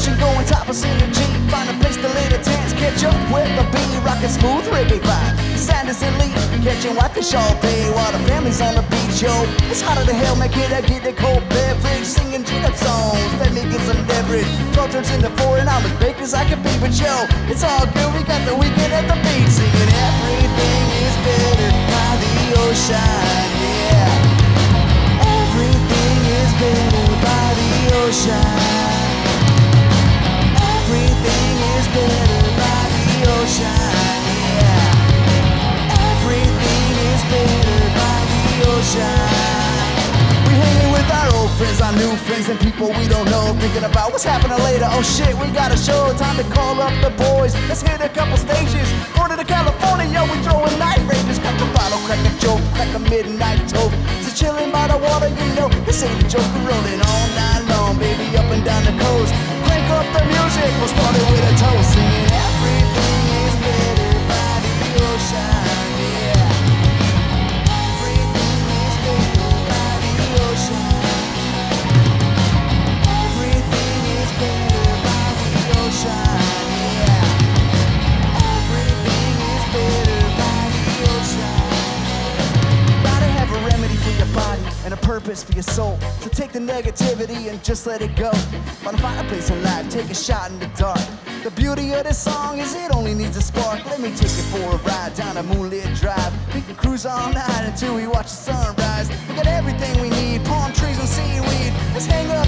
ocean, going in your Jeep. Find a place to lay the tents, catch up with the beat, rockin' smooth reggae vibe. Sanders and Lee, catching whitefish all day while the family's on the beach, yo. It's hotter than hell, man, kid, I get the cold beverage, singing G-up songs. Let me get some leverage. Twelve turns into four, and I'm as baked as I can be, but yo, it's all good. We got the weekend at the beach, singing everything is better by the ocean, yeah. Everything is better by the ocean. Friends, our new friends, and people we don't know. Thinking about what's happening later. Oh shit, we got a show. Time to call up the boys. Let's hit a couple stages. Order to California, we throwing night rages. Crack a bottle, crack a joke, crack a midnight toke. So chilling by the water, you know, this ain't a joke. We're rolling all night long, baby, up and down the coast. Crank up the music, we'll start it purpose for your soul. So take the negativity and just let it go. Find a place in life, take a shot in the dark. The beauty of this song is it only needs a spark. Let me take you for a ride down a moonlit drive. We can cruise all night until we watch the sunrise. We got everything we need, palm trees and seaweed. Let's hang.